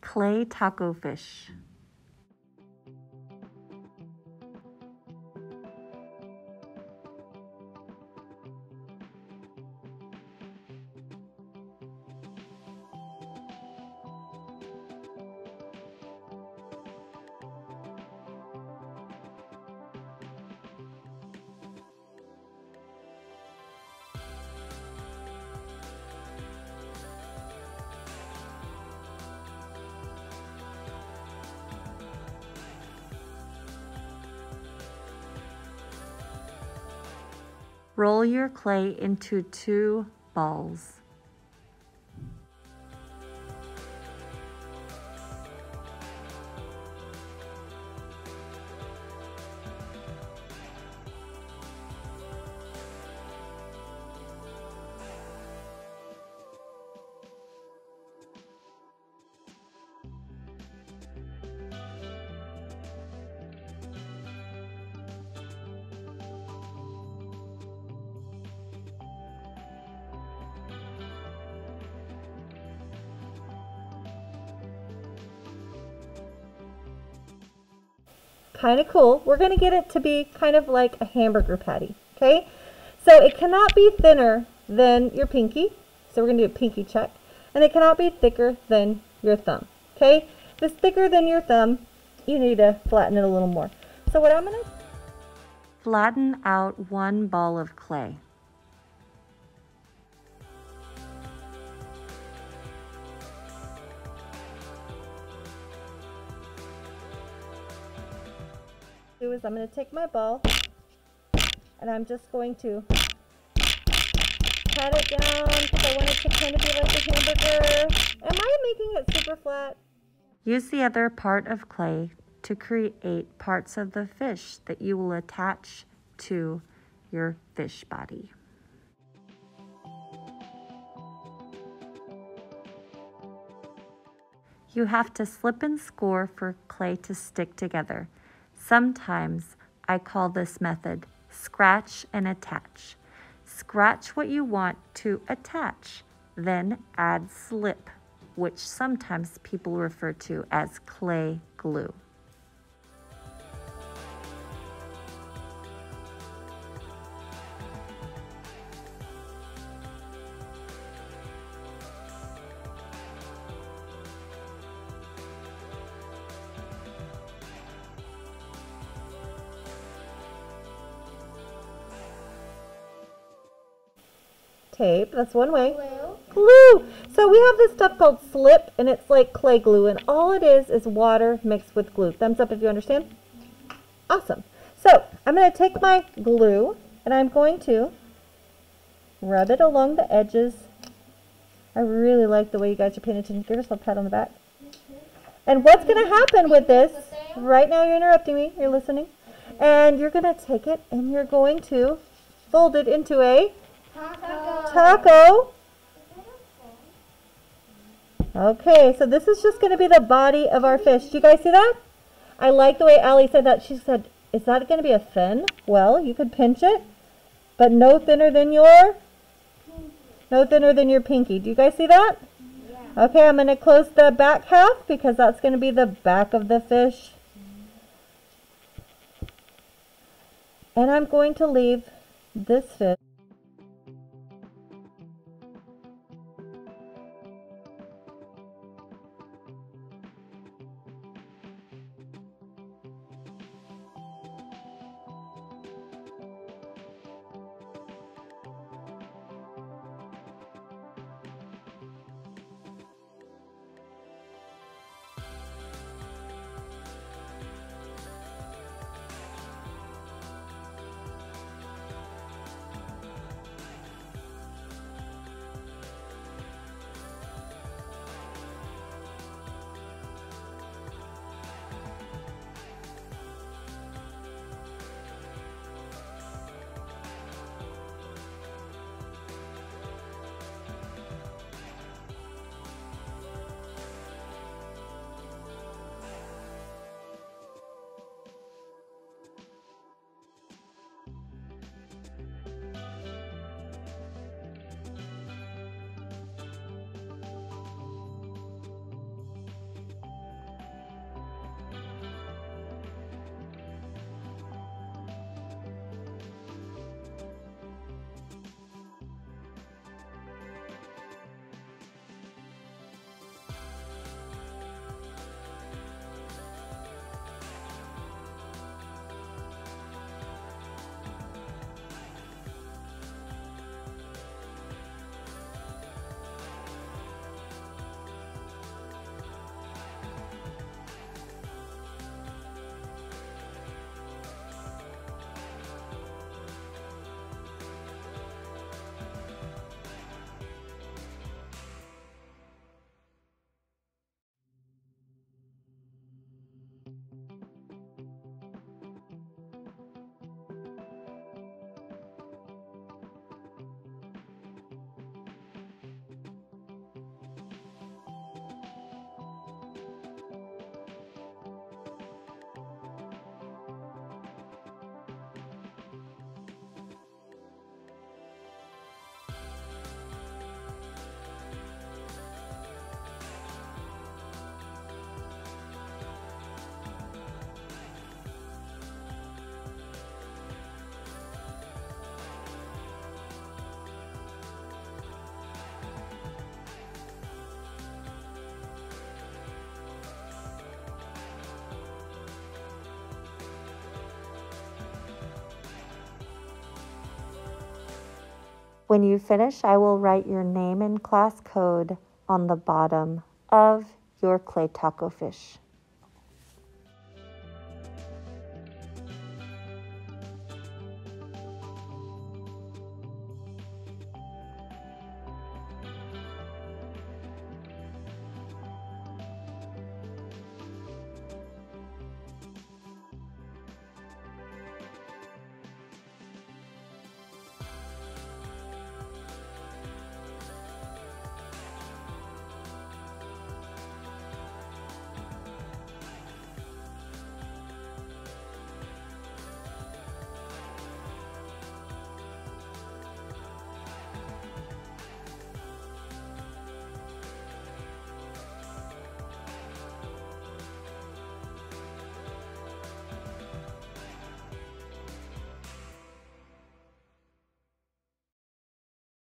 clay taco fish. Roll your clay into two balls. Kind of cool. We're going to get it to be kind of like a hamburger patty, okay? So it cannot be thinner than your pinky. So we're going to do a pinky check. And it cannot be thicker than your thumb, okay? If it's thicker than your thumb, you need to flatten it a little more. So what I'm going to... Flatten out one ball of clay. Do is I'm going to take my ball and I'm just going to pat it down because I want it to kind of be like a hamburger. Am I making it super flat? Use the other part of clay to create parts of the fish that you will attach to your fish body. You have to slip and score for clay to stick together. Sometimes I call this method scratch and attach. Scratch what you want to attach, then add slip, which sometimes people refer to as clay glue. Tape. That's one way. Glue. Glue. So we have this stuff called slip, and it's like clay glue, and all it is is water mixed with glue. Thumbs up if you understand. Awesome. So I'm going to take my glue, and I'm going to rub it along the edges. I really like the way you guys are paying attention. Give yourself a pat on the back. And what's going to happen with this, right now you're interrupting me, you're listening, and you're going to take it and you're going to fold it into a Taco. Taco. Okay, so this is just going to be the body of our fish. Do you guys see that? I like the way Allie said that. She said, is that going to be a fin? Well, you could pinch it, but no thinner than your, no thinner than your pinky. Do you guys see that? Yeah. Okay, I'm going to close the back half because that's going to be the back of the fish. And I'm going to leave this fish. When you finish, I will write your name and class code on the bottom of your clay taco fish.